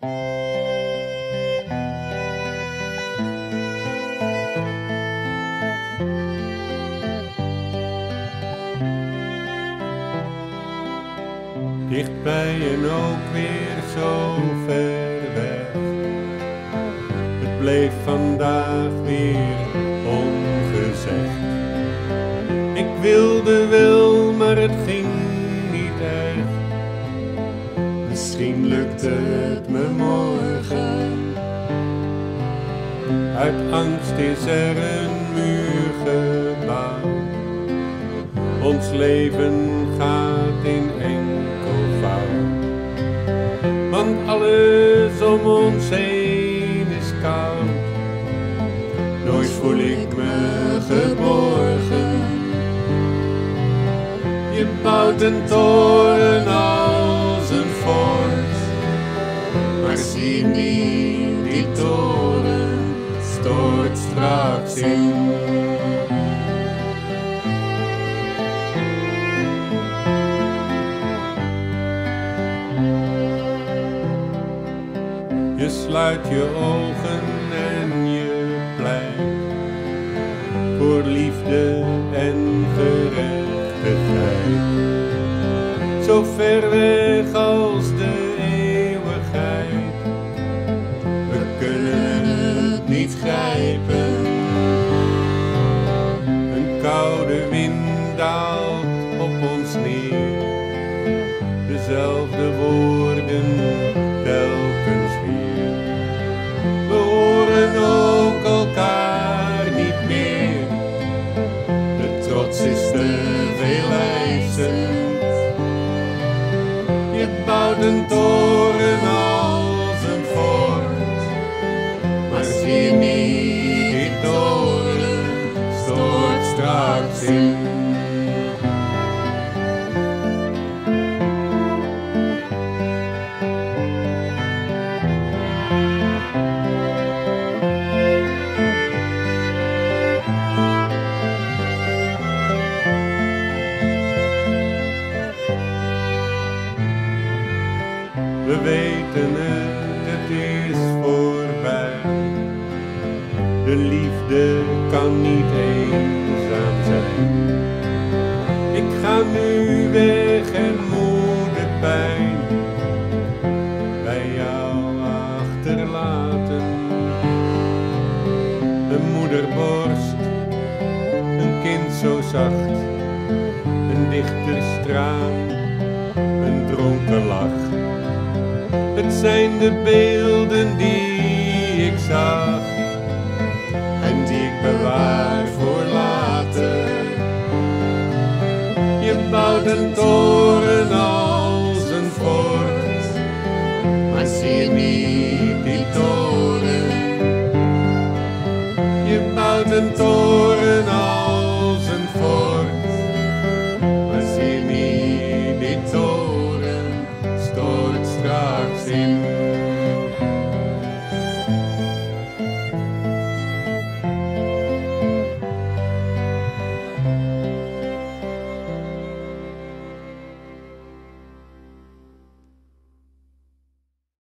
Dichtbij en ook weer zo ver weg. Het bleef vandaag weer ongezegd. Ik wilde wel, maar het ging Misschien lukte het me morgen. Uit angst is er een muur gebouwd. Ons leven gaat in enkelvoud. Want alles om ons heen is koud. Nooit voel ik me geborgen. Je bouwt een toren als Zie niet, die toren stort straks in. Je sluit je ogen en je pleit voor liefde en gerechtigheid. Zo ver kunnen het niet grijpen. Een koude wind daalt op ons neer. Dezelfde woorden telkens weer. We horen ook elkaar niet meer. De trots is te veel eisend. Je bouwt een toren in. We weten het, het is voorbij. De liefde kan niet eenzaam zijn. Ik ga nu weg en moede pijn bij jou achterlaten. Een moederborst, een kind zo zacht, een dichterstraan, een dronken lach. Het zijn de beelden die ik zag gouden toren als een fort. Maar zie je niet die toren? Je bouwt een toren.